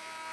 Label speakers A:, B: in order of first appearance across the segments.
A: Yeah.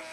A: you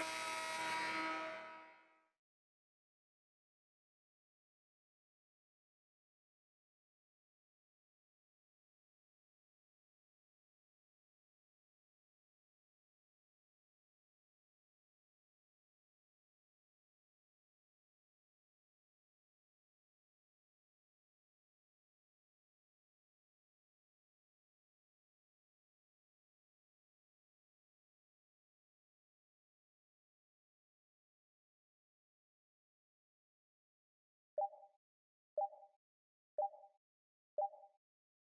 A: you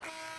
A: you